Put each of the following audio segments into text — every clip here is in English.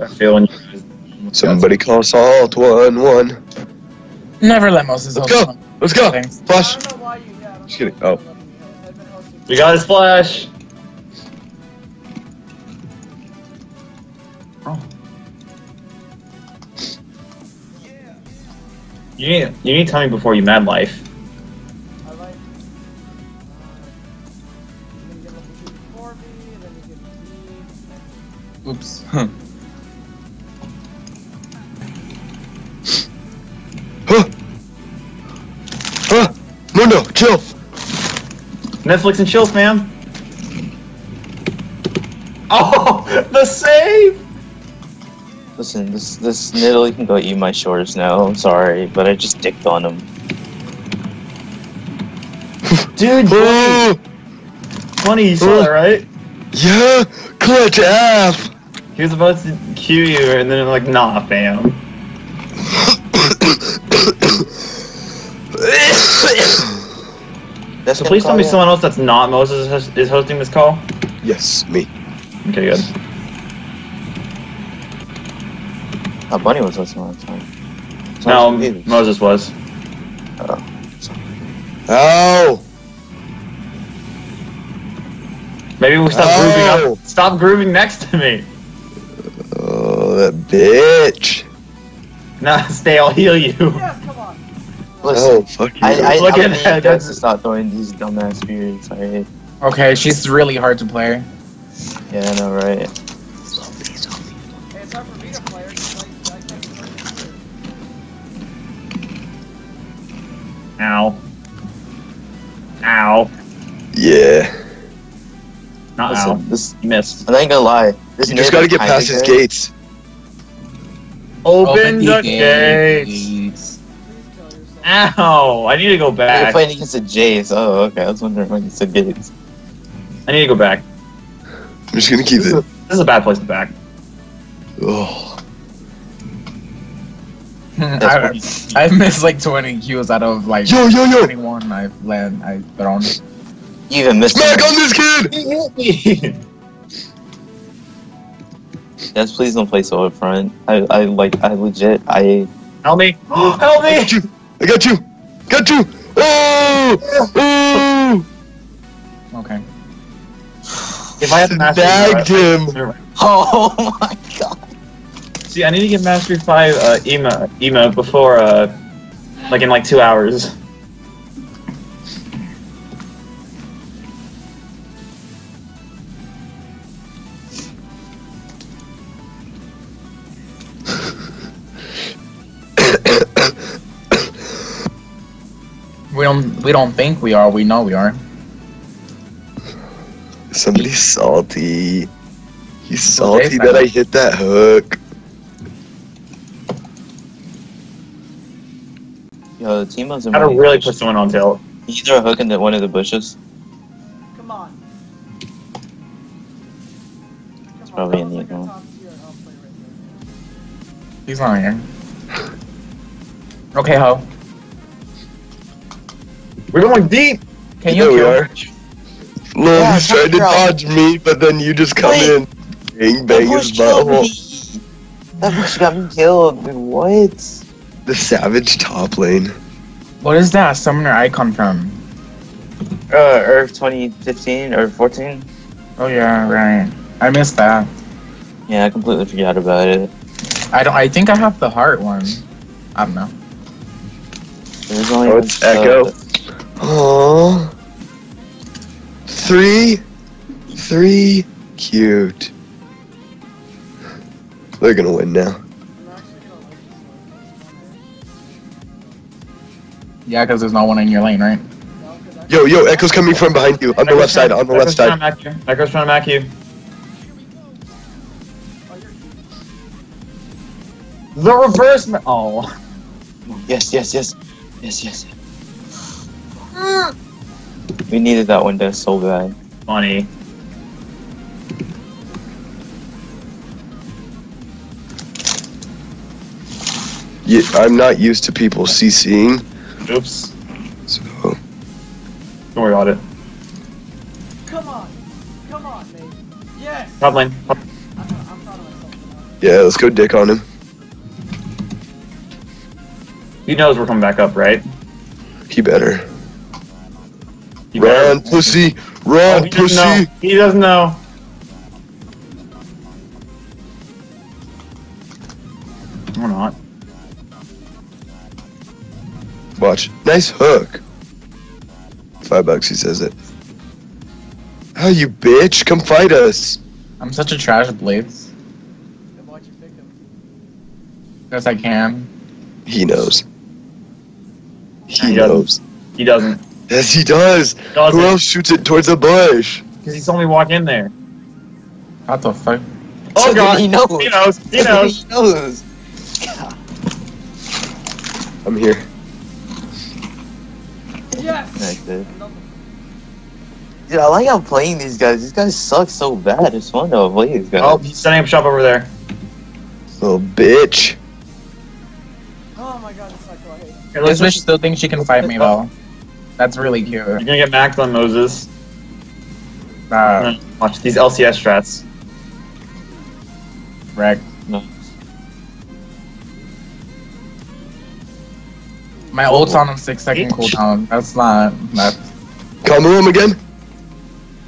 I feel when you Somebody call Salt one one. Never let Moses Let's go. one. Let's go. Thanks. Flash. I don't know why you. Yeah, I don't Just kidding. Oh. you let me host. I've been hosting We got his flash. Oh. You need you need to tell me before you mad life. I chill. Netflix and chill, fam. Oh, the save! Listen, this this Nidalee can go eat my shorts now. I'm sorry, but I just dicked on him. Dude, Oh, funny, you saw oh. that, right? yeah. Clutch F. He was about to cue you, and then I'm like, nah, fam. That's So please tell me calling. someone else that's not Moses is- is hosting this call. yes, me. Okay, good. Oh, Bunny was hosting last time. So No, I'm confused. Moses was. Oh. Maybe we stop Oh. grooving up. Stop grooving next to me. Oh, that bitch. Nah, stay. I'll heal you. Yes, come on. Listen, Oh, fuck you. I, I, Look I at need that, that's- to stop throwing these dumbass spirits. Alright. Okay, she's really hard to play. Yeah, I know, right? Hey, it's hard for me to play her 'cause I, I can't play her. Ow. Ow. yeah. Not Listen, ow. this. You missed. I ain't gonna lie. This You just gotta get past his good. gates. Open, the gates. gates. Please. Ow. I need to go You're back. playing against the Jays. Oh, okay. I was wondering when you said gates. I need to go back. I'm just gonna keep This is, it. a, this is a bad place to back. Oh. I, I've missed like 20 Qs out of like Yo, yo, yo. 21 I've land I've thrown. You even missed Smack on this kid. He hit me. Yes, please don't play solo front. I, I like, I legit, I. Help me. Help me. Got you. I got you. Got you. Oh. Oh. Okay. If I had mastery Bagged five, him. Oh my god. See, I need to get mastery five uh, emo emo before uh, like in like two hours. We don't think we are, we know we are. Somebody's salty. He's Well, salty that I hit that hook. Yo, the team wasn't Gotta really really push. put someone on tail. Can you throw a hook into one of the bushes? Come on. It's probably on. in that the was like a email. top tier outplay right. He's not here. Okay, Ho. We're going deep. Can There you we kill? are. Lil, Yeah, he's trying to bro. dodge me, but then you just come Wait. in. Bang, bang his butthole. That bush got me killed. Dude, what? The savage top lane. What is that summoner icon from? Uh, Earth 2015 or 14? Oh yeah, right. I missed that. Yeah, I completely forgot about it. I don't I think I have the heart one. I don't know. There's only Oh, it's Ekko. Aww. Three. Three. Cute. They're gonna win now. I'm actually gonna like this Yeah, because there's no one in your lane, right? one. No, 'cause I- Yo, yo, Ekko's coming from behind you. On the left side, on the left Ekko's trying side. to mac you. Ekko's trying to mac you. Oh, you're cute. The reverse. Ma- oh. Yes, yes, yes. Yes, yes. We needed that one there so bad. Funny. Yeah, I'm not used to people CCing, Oops. so Don't worry about it. Come on. Come on, mate. Yes. Top lane. Top- I'm, I'm proud of myself for Yeah, let's go dick on him. He knows we're coming back up, right? He better. He better- Run, pussy! Oh, Run, he doesn't pussy! He doesn't know. Or not. Watch. Nice hook. Five bucks, he says it. How you bitch? Come fight us. I'm such a trash blades. Why'd you? Yes, I can. He knows. He He doesn't. knows. He doesn't. Yes, he does. Doesn't. Who else shoots it towards the bush? Because he saw me walk in there. What the fuck? Oh god. He knows. He knows. He knows. he knows. I'm here. Yes! That's it. Another- Dude, I like how playing these guys. These guys suck so bad. It's fun to play these guys. Oh, he's setting up shop over there. Little bitch. Oh my god, this psycho, I hate him. This bitch still thinks she can fight me though. That's really cute. You're gonna get maxed on Moses. Uh, Watch these LCS strats. wreck. No. My ult's on a six second Bitch. cooldown. That's not that. Combo him again?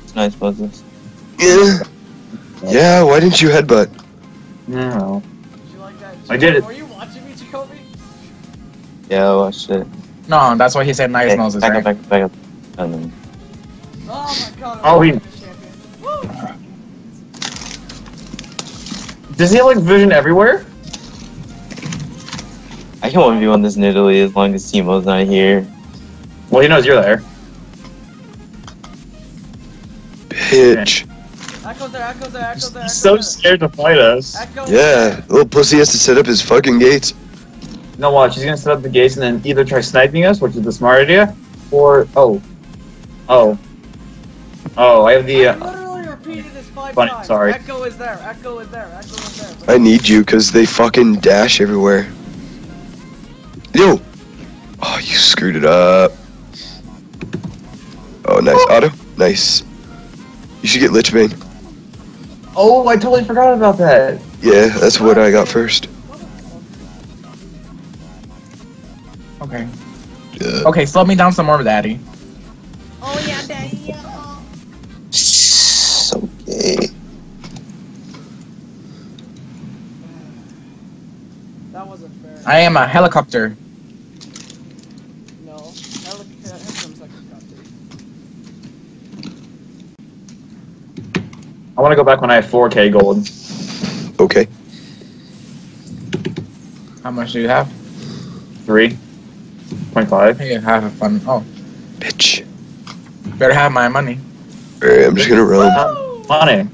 It's nice, Moses. Yeah. Yeah, why didn't you headbutt? No. Did you like that? I did it. Were you watching me, Jacoby? Yeah, I watched it. No, that's why he said nice eh, Hey, Moses, back right? up, back up, back up. And then, Oh my god. Oh, he- a champion. Woo! Does he have like vision everywhere? I can 1v1 this in Italy as long as Teemo's not here. Well, he knows you're there. Bitch. Ekko's there, Ekko's there, Ekko's there. He's so there. scared to fight us. Ekko's Yeah, there. little pussy has to set up his fucking gates. No, watch. He's gonna set up the gates and then either try sniping us, which is the smart idea, or oh, oh, oh. I have the. I Uh, literally repeated this five Funny, times. sorry. Ekko is there, Ekko is there, Ekko is there. I need you because they fucking dash everywhere. Yo! Oh, you screwed it up. Oh, nice. Auto? Nice. You should get Lich Bane. oh, I totally forgot about that. Yeah, that's what I got first. Okay. Yeah. Okay, slow me down some more, daddy. Oh yeah, daddy. Yeah. So gay. That wasn't fair. I am a helicopter. No. Heli- yeah, Himson's like a copter. I want to go back when I have 4K gold. Okay. How much do you have? Three. Point five. Hey, have fun. Oh, Bitch. better have my money. Alright, I'm just gonna roam. Woo! Money.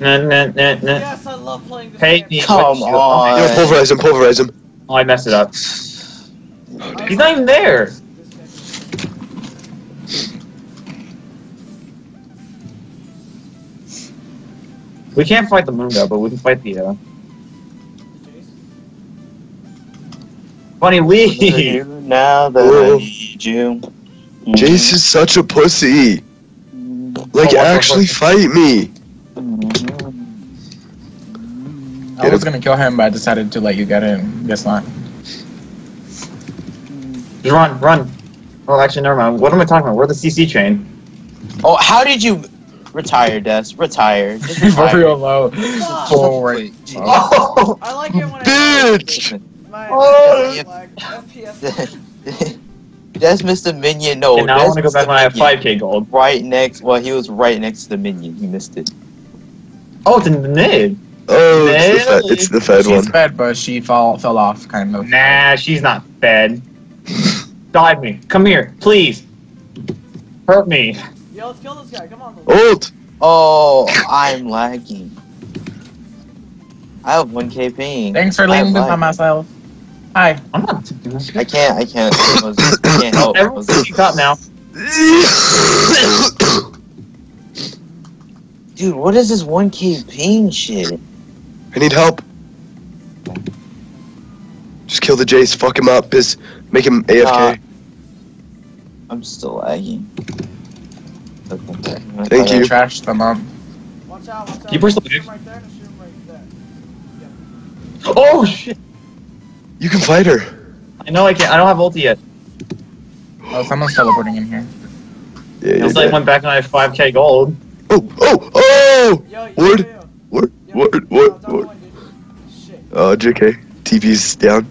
Nah, nah, nah, nah. Yes, I love playing this Pay game. Come on. Yo, pulverize him, pulverize him. Oh, I messed it up. I He's not even there. We can't fight the moon god, but we can fight the. Uh... Bunny, leave. Now that Whoa. I need you. Jace is mm-hmm. such a pussy. Mm-hmm. Like, Oh, what- actually fight me. I was gonna kill him, but I decided to let you get in. Guess not. Just run, run. Oh, actually, never mind. What am I talking about? We're the CC chain. Oh, how did you retire, Des? Retire. Just For retire. real low. Fuck. Forward. Oh! I like it when I Bitch! My Oh. like, FPS. Des missed minion. No, and now I want to go back a when I have 5k gold. Right next. Well, he was right next to the minion. He missed it. Oh, it's in the mid. Oh, it's the, fed, Really? it's the fed She's one. fed, but she fell fell off, kind of. Nah, she's not fed. Dive me. Come here, please. Hurt me. Yo, let's kill this guy. Come on. Ult! Oh, I'm lagging. I have 1k ping. Thanks for leaving me by myself. Hi. I'm not doing this. I can't. I can't. Moses, I can't help. Everyone's Moses. keep up now. Dude, what is this 1k pain shit? I need help. Just kill the Jace, fuck him up, biz. Make him AFK. Uh, I'm still lagging. Thank you. Trash them up. Watch out, watch out. You push the Shoot him wave. right there and shoot him right there. Oh shit! You can fight her. I know I can't. I don't have ulti yet. Oh, someone's teleporting in here. Yeah, you're Unless I went back and I have 5k gold. Oh, oh, oh! Yo, yo, Word. yo, yo. Word, Yo, word, yo, word, top word. Shit. Oh, JK. TP's down.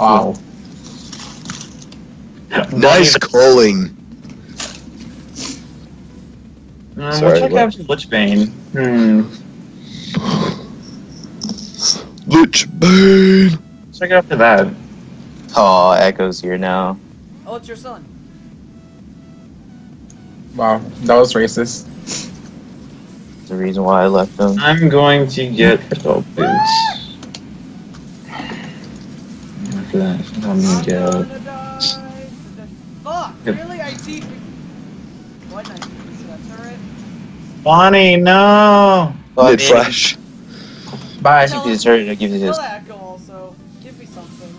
Oh, Nice calling. Um, Sorry, which I what? have to Lichbane. Hmm. Lich Bane. Check it after that. Oh, Ekko's here now. Oh, it's your son. wow, that was racist. That's the reason why I left him. I'm going to get crystal boots. After that, I'm gonna I'm get. gonna die. Fuck, Yep. really? I TP. Why did I that turret? Bonnie, no! Well, I Mid flash. Bye. Keep his turret, I give you Kill his. Ekko also. Give me something.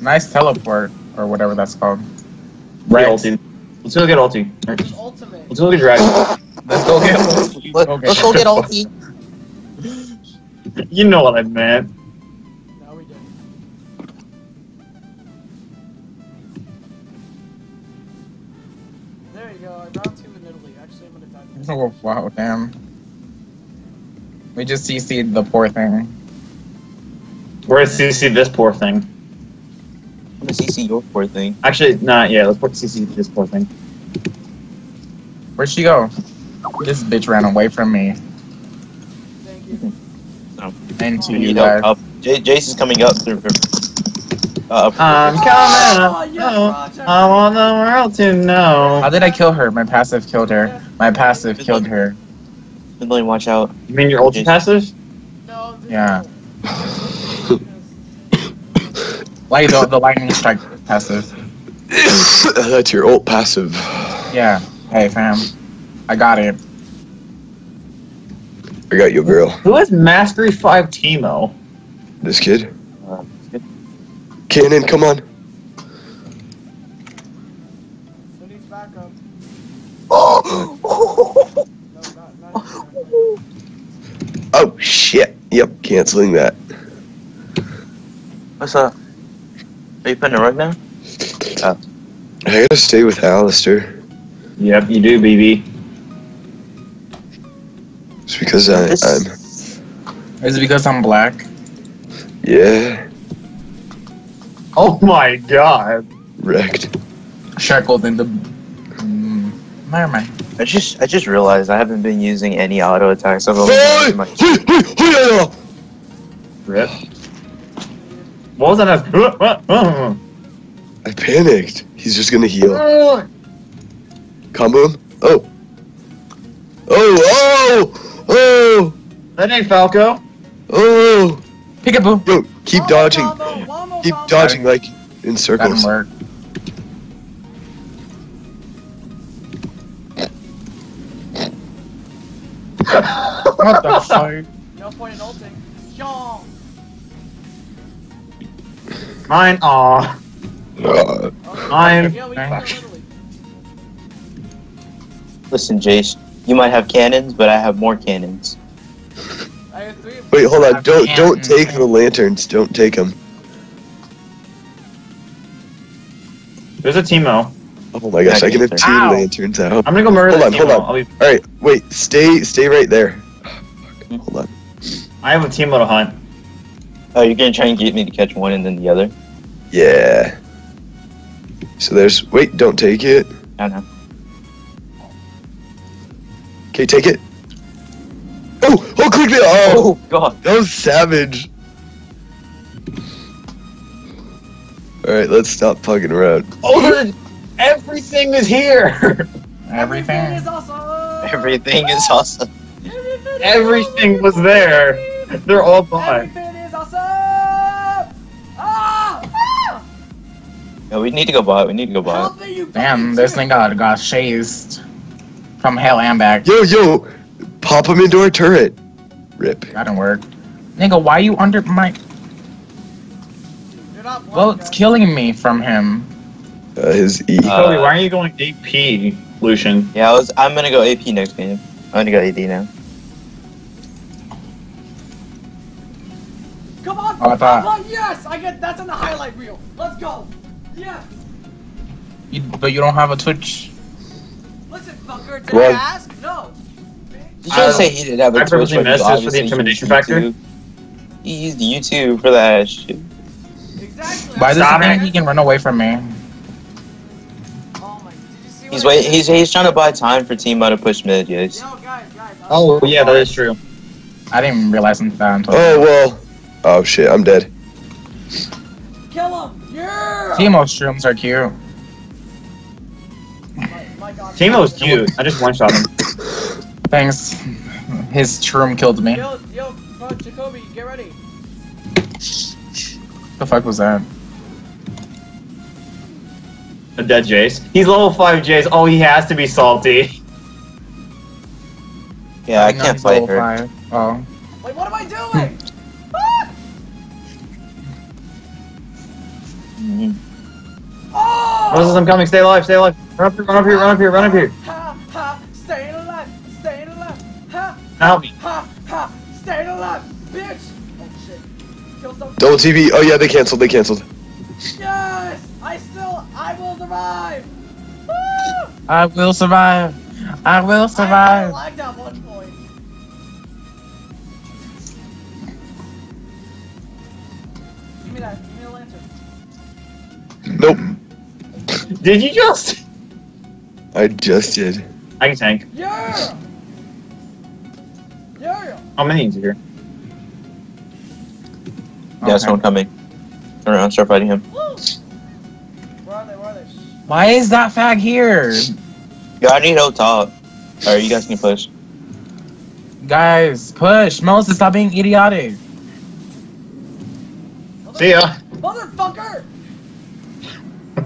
Nice teleport or whatever that's called. Right. Right. Ulti. Let's go get ulti. There's ultimate. Let's go get dragon. Let's go get. Let, Okay. Let's go get ulti. you know what I meant. No, we didn't. There you go. I round two in Italy. Actually, I'm gonna die. Oh wow, damn. We just CC'd the poor thing. Where's CC this poor thing? I'm gonna CC your poor thing. Actually, nah, yeah, let's put CC this poor thing. Where'd she go? This bitch ran away from me. Thank you. And to We you need guys. up. J- Jace is coming up through. Uh, up I'm coming Oh, up. yes, Oh, Roger. I want the world to know. How did I kill her? My passive killed her. My passive killed her. Finley, watch out. You mean your ulti passive? No. Yeah. Like the, the lightning strike passive. That's your ult passive. Yeah. Hey fam. I got it. I got you, girl. Who has Mastery 5 Teemo? This kid. Uh, good. Cannon, come on. Who needs backup? Oh, No, not, not oh shit. Yep, canceling that. What's up? Are you putting right now? down? I gotta stay with Alistar. Yep, you do, BB. It's because I, This- I'm. Is it because I'm black? Yeah, Oh my god. wrecked. Shackled in the. Mm, never mind. I just I just realized I haven't been using any auto attacks. I've only been using my Rip. What was that? as- I panicked. He's just gonna heal. Combo him. Oh. Oh, oh, oh, That ain't Falco. oh. Peekaboo. Yo, keep Wombo dodging. combo, wombo Keep dodging like in That didn't circles. work. What the fuck? No point in ulting. Yawn. Mine, aw. Uh, I'm- Yeah, we can Fuck. go Italy. Listen, Jace, you might have cannons, but I have more cannons. I have three of wait, hold on. Don't don't can't- take the lanterns. Don't take them. There's a Teemo. Oh my gosh, I can have two Ow. lanterns out. I'm gonna go murder Hold on, hold on. Be, All right, wait. Stay stay right there. Hold on. I have a Teemo to hunt. Oh, you're gonna try and get me to catch one and then the other? Yeah. So there's. Wait, don't take it. I don't know. Okay, take it. Oh, oh, click it. Oh, Oh God! that was savage. All right, let's stop fucking around. Oh, there- everything is here. Everything. is awesome. Everything is awesome. Everything Everything was there. They're all gone. Everything is awesome. Ah! ah! No, we need to go buy it. We need to go buy it. Help me, you Damn, this shit. thing got got chased from hell and back. Yo, yo, pop him into our turret. Rip. That didn't work. Nigga, why you under my? Well, it's killing me from him. Uh, his E. Uh, Cody, why aren't you going AP, Lucian? Yeah, I was. I'm gonna go AP next game. I'm gonna go AD now. Come on! Oh, I thought- Come on, yes! I get that's on the highlight reel. Let's go. Yes. You, but you don't have a Twitch. Listen, fucker. Did Well- I ask? No. Did You shouldn't say he didn't have a I Twitch, purposely but missed he this for the intimidation used factor. YouTube. He used YouTube for that shit. Exactly. Why does Stop he think it. he can run away from me? He's what wait. He's he's trying to buy time for Team to push mid. Yes. Yo, guys, guys. I'm Oh yeah, that is true. I didn't even realize oh, that until. Oh well. Oh shit, I'm dead. Kill him. Yeah. Teemo shrooms are cute. My, my God. Teemo's cute. I just one shot him. Thanks. His shroom killed me. Yo, yo, fuck, Jacoby, get ready. The fuck was that? A dead Jace. He's level five Jace. Oh, he has to be salty. Yeah, I know can't he's fight her. five. Oh. Wait, what am I doing? ah! Mhm. Oh! Moses, I'm coming. Stay alive. Stay alive. Run up here. Run up here. Run up here. Run up here. Ha ha, staying alive, staying alive. Ha Help me. ha ha, staying alive, bitch. Oh shit. Kill some. Double TV. Oh yeah, they canceled. They canceled. Yes, I will survive. Woo! I will survive. I will I survive. lagged at one point. Give me that. Give me the lantern. Nope. Did you just? I just did. I can tank. Yeah. Yeah. How many is here? Yeah, Okay. someone coming. Turn around, start fighting him. Woo! Why is that fag here? Yo, I need help talk. Alright, you guys can push. Guys, push. Moses, stop being idiotic. See ya. Motherfucker!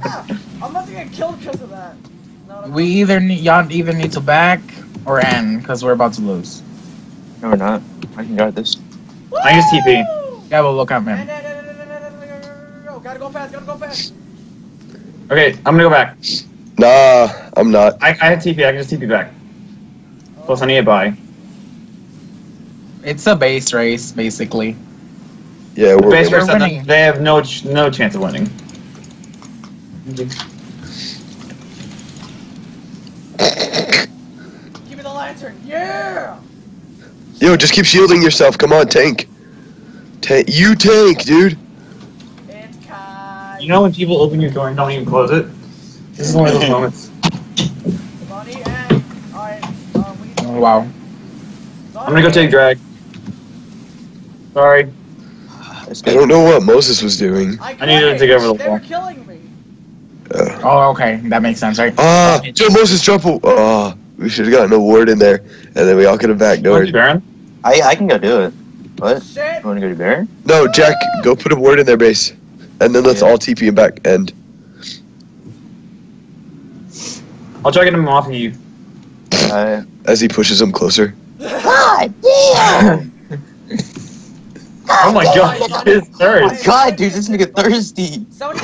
ah, I'm about to get killed because of that. No, we either need, y'all either need to back or end because we're about to lose. No, we're not. I can guard this. Woo! I use TP. Yeah, well, look out, man. Gotta go fast. Gotta go fast. Okay, I'm gonna go back. Nah, I'm not. I, I had TP. I can just TP back. Plus, I need a buy. It's a base race, basically. Yeah, we're Base winning. race, winning. winning. they have no ch- no chance of winning. Give me the lantern. Yeah! Yo, just keep shielding yourself. Come on, tank. Tank. You tank, dude. It's Kai. You know when people open your door and don't even close it? This is one of those moments. Bunny and. Alright, we need Oh, wow. I'm gonna go take drag. Sorry. I don't know what Moses was doing. I, I needed to quit. take over the They were wall. killing me. Uh, Oh, okay. That makes sense, right? ah, Joe Moses drop a. Ah, we should have gotten a ward in there, and then we all could have You want to backdoored. Baron? I I can go do it. What? Shit! You want to go to Baron? No, Jack, go put a ward in their base, and then let's Yeah. all TP him back. And I'll try to get him off of you. Uh, as he pushes him closer. God damn! Oh my god, his third. God, dude, this nigga thirsty. Somebody